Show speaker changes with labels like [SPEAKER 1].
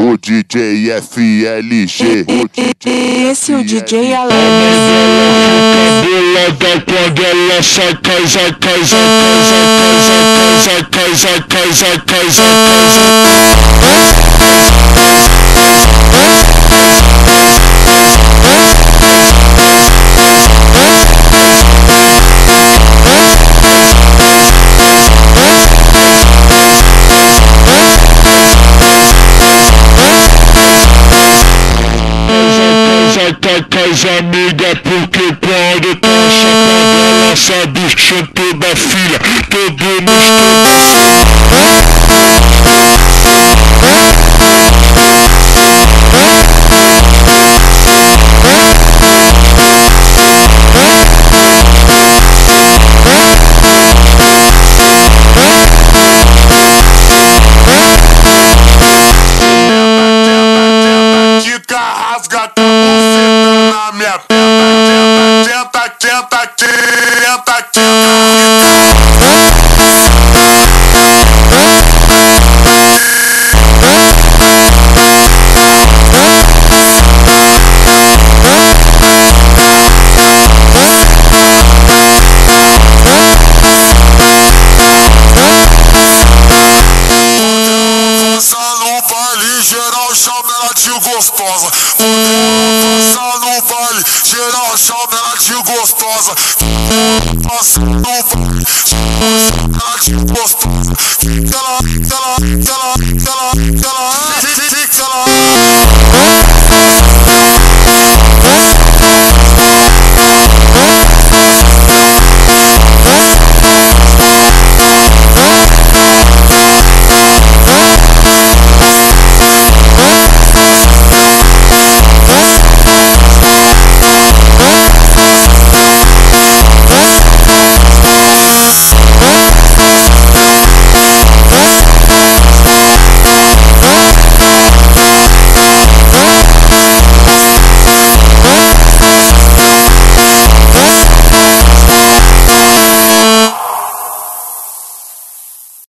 [SPEAKER 1] O DJ FLG. O DJ Esse é o DJ Alan.
[SPEAKER 2] Quando ela sai, cai, sai, cai, sai, cai, sai, cai, sai, cai, sai, cai, sai, cai, sai, cai, sai, cai, sai, Ataca as amigas porque pode Passa da filha Todo got Música gostosa. Passa no baile, geral chama ela de gostosa. Passa no baile, geral chama ela de gostosa.